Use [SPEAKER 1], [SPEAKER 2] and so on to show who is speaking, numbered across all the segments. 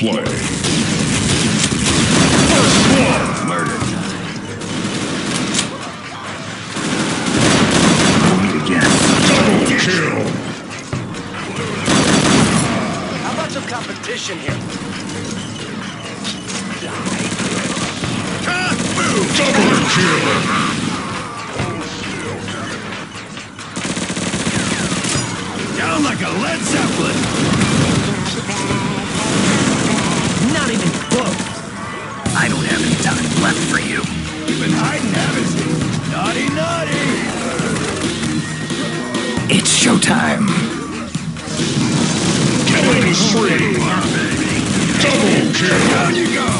[SPEAKER 1] play. First blood.
[SPEAKER 2] Murder time.
[SPEAKER 3] Meet again.
[SPEAKER 1] Double kill.
[SPEAKER 2] How about some competition here?
[SPEAKER 1] Double kill.
[SPEAKER 3] I don't have any time left for you.
[SPEAKER 2] You've been hiding, haven't you? Naughty, naughty.
[SPEAKER 3] It's showtime.
[SPEAKER 1] Killing spree. Double kill.
[SPEAKER 2] Down you go.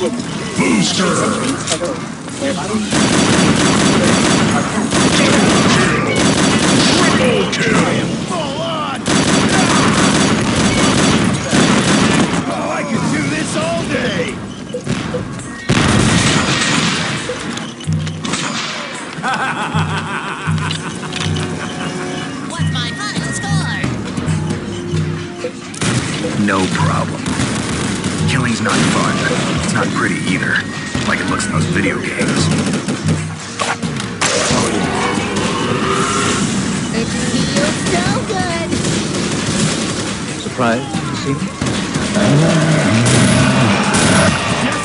[SPEAKER 1] Booster. Double kill. Triple kill.
[SPEAKER 2] Full on. Oh, I could do this all day.
[SPEAKER 4] What's my final score?
[SPEAKER 3] No problem. Killing's not fun. It's not pretty either. Like it looks in those video games.
[SPEAKER 4] It feels so good.
[SPEAKER 5] Surprised to see me?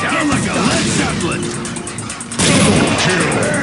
[SPEAKER 2] Down like a lead zeppelin.
[SPEAKER 1] Double kill.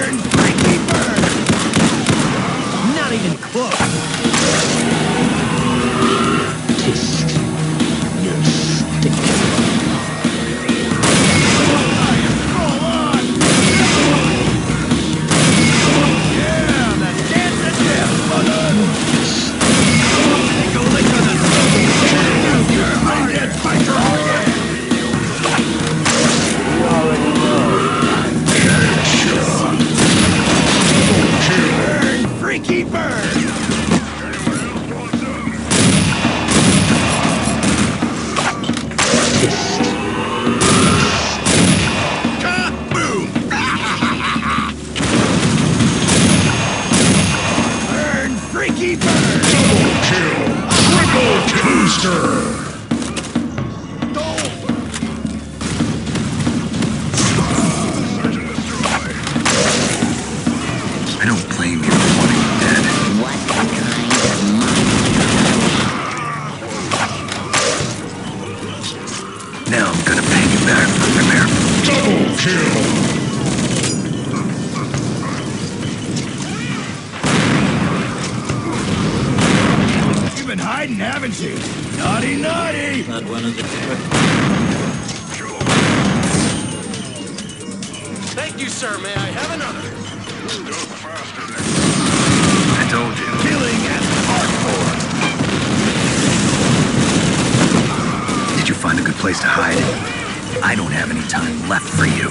[SPEAKER 2] You've been hiding, haven't you? Naughty, naughty!
[SPEAKER 5] Not one of the
[SPEAKER 2] Thank you, sir. May I have another?
[SPEAKER 3] I told you.
[SPEAKER 2] Killing and hardcore.
[SPEAKER 3] Did you find a good place to hide? I don't have any time left for you.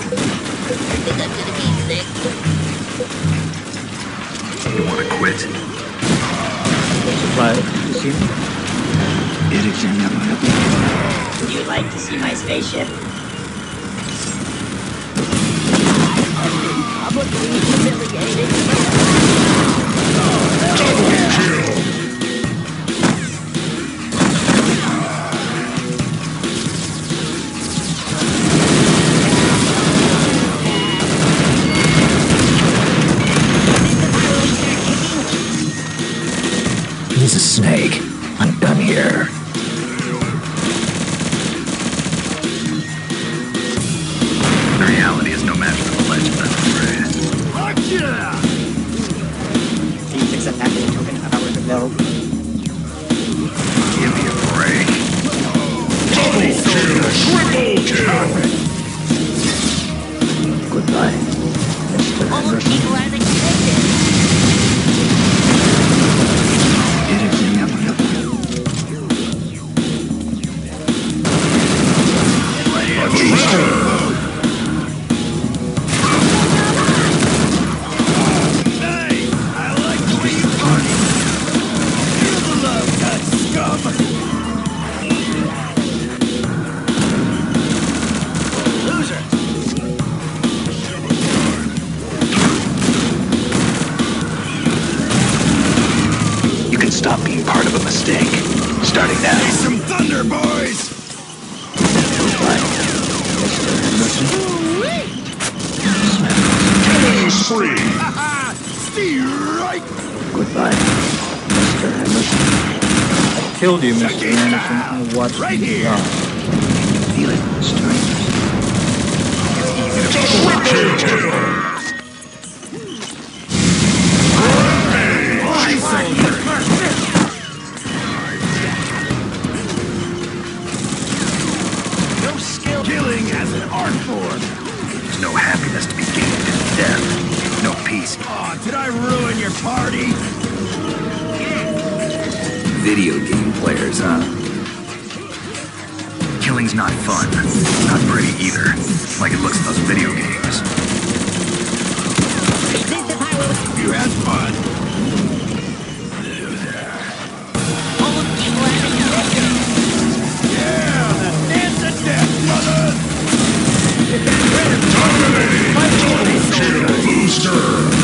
[SPEAKER 4] Think I'm gonna be sick?
[SPEAKER 3] You wanna quit?
[SPEAKER 5] Surprised to see me?
[SPEAKER 4] Would you like to see my spaceship? Publicly
[SPEAKER 1] Killing spree.
[SPEAKER 2] Haha!
[SPEAKER 5] Goodbye, Mr. Anderson.
[SPEAKER 6] I killed you, Mr. Anderson. I watched
[SPEAKER 2] Right
[SPEAKER 6] you
[SPEAKER 2] here.
[SPEAKER 6] die.
[SPEAKER 5] Feel it, Mr. Anderson.
[SPEAKER 3] It's easy to
[SPEAKER 1] Triple kill.
[SPEAKER 2] No
[SPEAKER 3] not. Not pretty either. Like it looks in those video games.
[SPEAKER 4] Is this the part where
[SPEAKER 2] You had fun. Yeah, the dance of death, brothers!
[SPEAKER 1] Kill booster.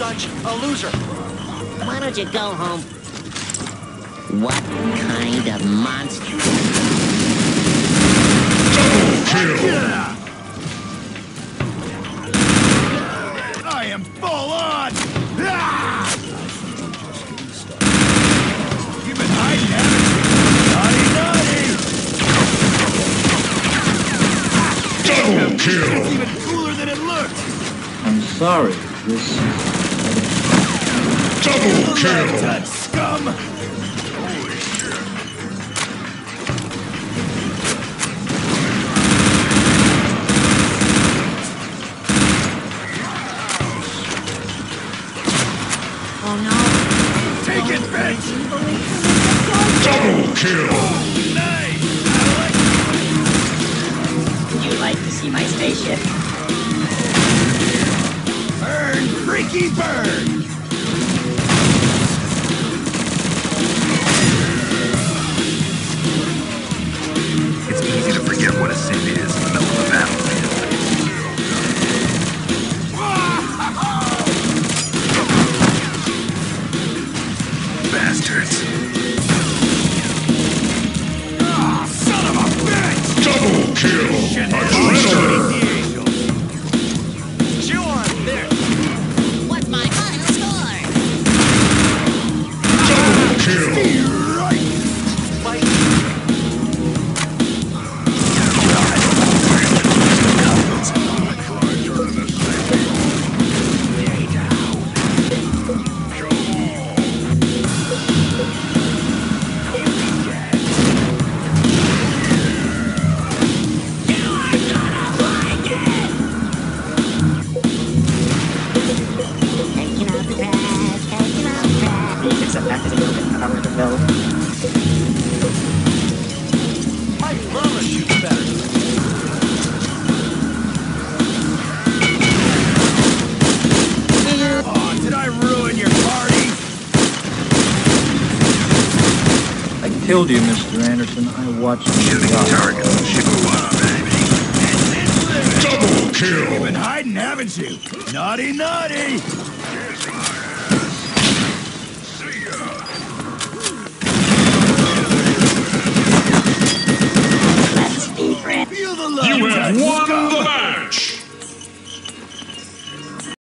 [SPEAKER 7] Such a loser.
[SPEAKER 4] Why don't you go home? What kind of monster?
[SPEAKER 1] Double kill.
[SPEAKER 2] I am full on! Ah! You've been hiding, haven't you? Naughty, naughty! It's even cooler than it looks!
[SPEAKER 6] I'm sorry. This
[SPEAKER 1] Double kill.
[SPEAKER 2] touch, scum!
[SPEAKER 4] Oh no.
[SPEAKER 2] Take it, bitch!
[SPEAKER 1] Double kill.
[SPEAKER 2] Nice! I
[SPEAKER 4] Would you like to see my spaceship?
[SPEAKER 2] like Burn, freaky bird!
[SPEAKER 3] Bastards.
[SPEAKER 2] Ah, son of a bitch!
[SPEAKER 1] Double kill.
[SPEAKER 4] Trash.
[SPEAKER 5] Except after they open cover the bill.
[SPEAKER 7] My mama shoots better.
[SPEAKER 2] Oh, did I ruin your party?
[SPEAKER 6] I killed you, Mr. Anderson. I watched you
[SPEAKER 3] Shooting
[SPEAKER 6] die.
[SPEAKER 3] targets. Shoot one, baby.
[SPEAKER 1] Double
[SPEAKER 2] You've been hiding, haven't you? Naughty, naughty! You have won the match.